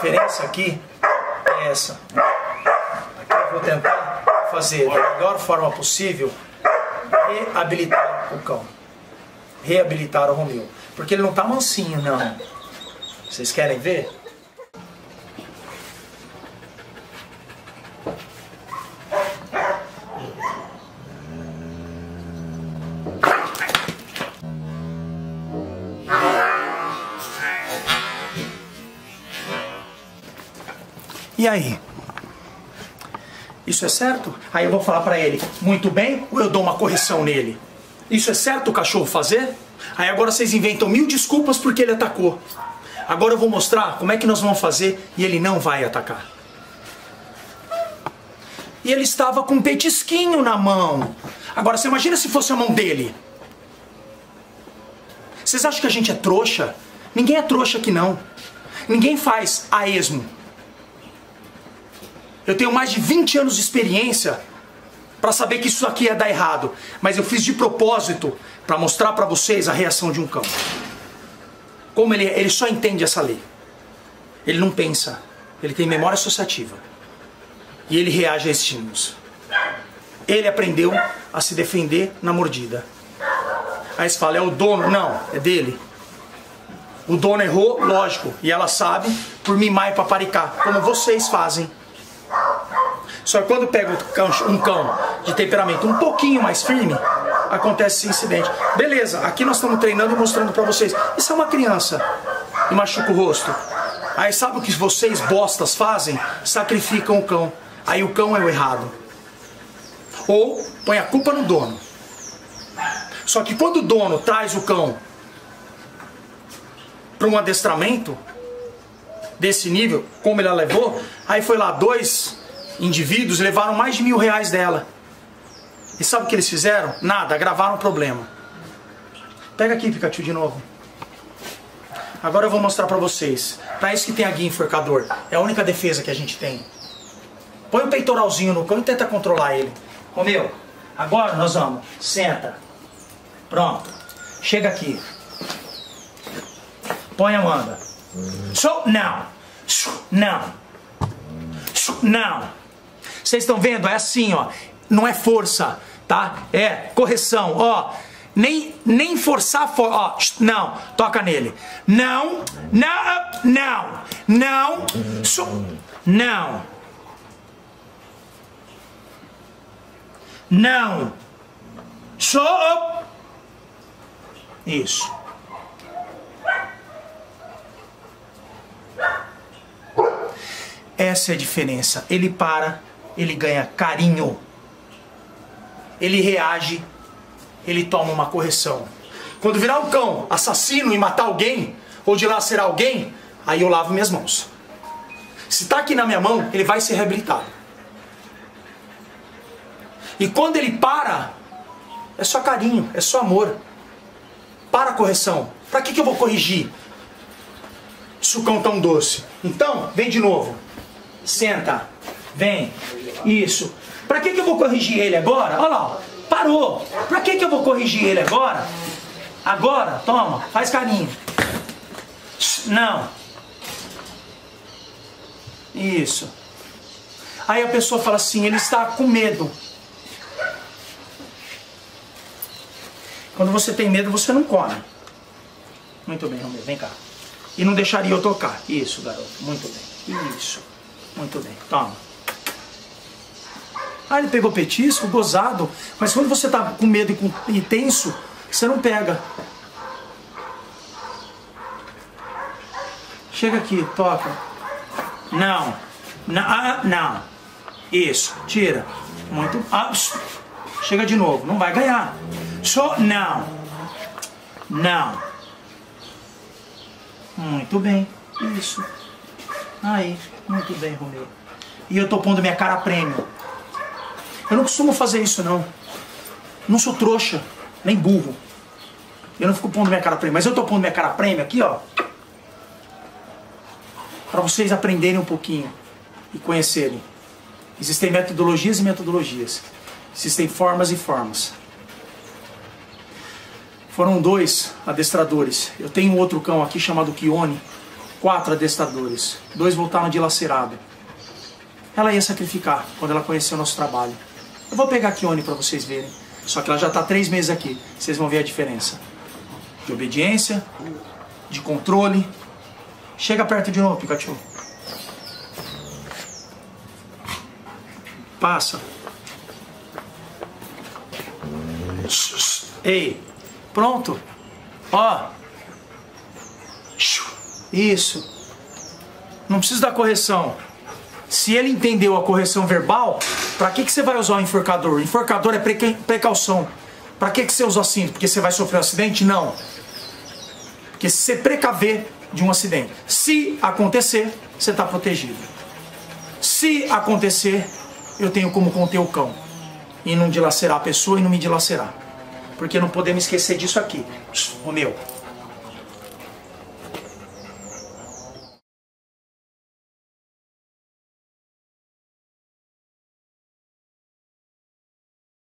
diferença aqui é essa. Aqui eu vou tentar fazer da melhor forma possível reabilitar o cão. Reabilitar o Romeu. Porque ele não tá mansinho, não. Vocês querem ver? E aí? Isso é certo? Aí eu vou falar para ele, muito bem, ou eu dou uma correção nele? Isso é certo o cachorro fazer? Aí agora vocês inventam mil desculpas porque ele atacou. Agora eu vou mostrar como é que nós vamos fazer e ele não vai atacar. E ele estava com um petisquinho na mão. Agora você imagina se fosse a mão dele. Vocês acham que a gente é trouxa? Ninguém é trouxa aqui não. Ninguém faz a esmo. Eu tenho mais de 20 anos de experiência para saber que isso aqui ia dar errado, mas eu fiz de propósito para mostrar para vocês a reação de um cão. Como ele, ele só entende essa lei. Ele não pensa, ele tem memória associativa. E ele reage a estímulos. Ele aprendeu a se defender na mordida. Aí você fala, é o dono? Não, é dele. O dono errou, lógico, e ela sabe por mimar e paparicar, como vocês fazem. Só que quando pega um cão de temperamento um pouquinho mais firme, acontece esse incidente. Beleza, aqui nós estamos treinando e mostrando para vocês. Isso é uma criança e machuca o rosto. Aí sabe o que vocês bostas fazem? Sacrificam o cão. Aí o cão é o errado. Ou põe a culpa no dono. Só que quando o dono traz o cão para um adestramento desse nível, como ele a levou, aí foi lá dois indivíduos levaram mais de mil reais dela. E sabe o que eles fizeram? Nada, gravaram o problema. Pega aqui, Pikachu, de novo. Agora eu vou mostrar pra vocês. Pra isso que tem a guia enforcador. É a única defesa que a gente tem. Põe o peitoralzinho no cão e tenta controlar ele. Romeu, agora nós vamos. Senta. Pronto. Chega aqui. Põe a manda. So, não. Não. Não. Vocês estão vendo? É assim, ó. Não é força, tá? É correção, ó. Nem, nem forçar, for, ó. Não, toca nele. Não, não, não, não, so, não. Não. So, isso. Essa é a diferença. Ele para ele ganha carinho. Ele reage, ele toma uma correção. Quando virar um cão assassino e matar alguém, ou de lá ser alguém, aí eu lavo minhas mãos. Se está aqui na minha mão, ele vai ser reabilitado. E quando ele para, é só carinho, é só amor. Para a correção. Para que, que eu vou corrigir? Sucão tão doce. Então, vem de novo. Senta. Vem. Isso. Para que, que eu vou corrigir ele agora? Olha lá, parou. Para que, que eu vou corrigir ele agora? Agora, toma, faz carinho. Não. Isso. Aí a pessoa fala assim, ele está com medo. Quando você tem medo, você não come. Muito bem, Romeu, vem cá. E não deixaria eu tocar. Isso, garoto. Muito bem. Isso. Muito bem. Toma. Ah, ele pegou petisco, gozado. Mas quando você tá com medo e, com, e tenso, você não pega. Chega aqui, toca. Não. Não. Ah, não. Isso. Tira. Muito. Ah, chega de novo. Não vai ganhar. Só. Não. Não. Muito bem. Isso. Aí. Muito bem, Romeu. E eu tô pondo minha cara prêmio. Eu não costumo fazer isso, não. Não sou trouxa, nem burro. Eu não fico pondo minha cara prêmio. Mas eu tô pondo minha cara prêmio aqui, ó. Para vocês aprenderem um pouquinho e conhecerem. Existem metodologias e metodologias. Existem formas e formas. Foram dois adestradores. Eu tenho outro cão aqui chamado Kione. quatro adestradores. Dois voltaram dilacerado. Ela ia sacrificar quando ela conheceu o nosso trabalho. Eu vou pegar a Kione para vocês verem. Só que ela já está três meses aqui. Vocês vão ver a diferença. De obediência, de controle. Chega perto de novo, Pikachu. Passa. Ei, pronto. Ó. Isso. Não precisa da correção. Se ele entendeu a correção verbal, para que, que você vai usar o enforcador? O enforcador é precaução. Para que, que você usa cinto? Porque você vai sofrer um acidente? Não. Porque se você precaver de um acidente, se acontecer, você está protegido. Se acontecer, eu tenho como conter o cão e não dilacerar a pessoa e não me dilacerar. Porque não podemos esquecer disso aqui. Romeu,